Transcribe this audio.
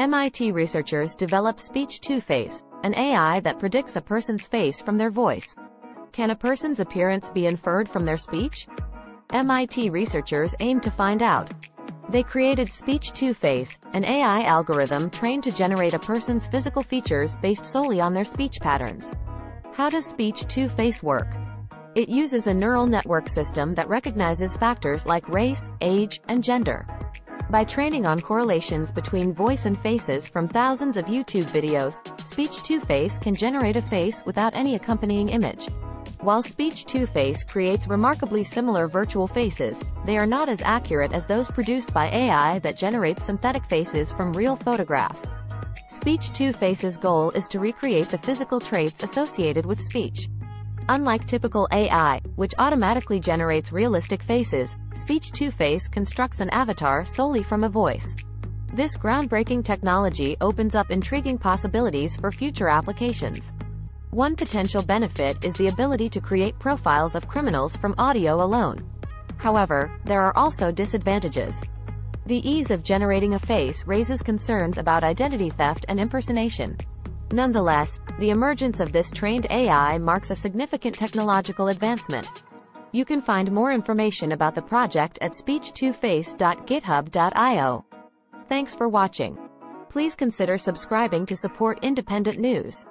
MIT researchers develop Speech2Face, an AI that predicts a person's face from their voice. Can a person's appearance be inferred from their speech? MIT researchers aim to find out. They created Speech2Face, an AI algorithm trained to generate a person's physical features based solely on their speech patterns. How does Speech2Face work? It uses a neural network system that recognizes factors like race, age, and gender. By training on correlations between voice and faces from thousands of YouTube videos, Speech 2Face can generate a face without any accompanying image. While Speech2Face creates remarkably similar virtual faces, they are not as accurate as those produced by AI that generates synthetic faces from real photographs. Speech2Face's goal is to recreate the physical traits associated with speech. Unlike typical AI, which automatically generates realistic faces, Speech2Face constructs an avatar solely from a voice. This groundbreaking technology opens up intriguing possibilities for future applications. One potential benefit is the ability to create profiles of criminals from audio alone. However, there are also disadvantages. The ease of generating a face raises concerns about identity theft and impersonation. Nonetheless, the emergence of this trained AI marks a significant technological advancement. You can find more information about the project at speech2face.github.io. Thanks for watching. Please consider subscribing to support independent news.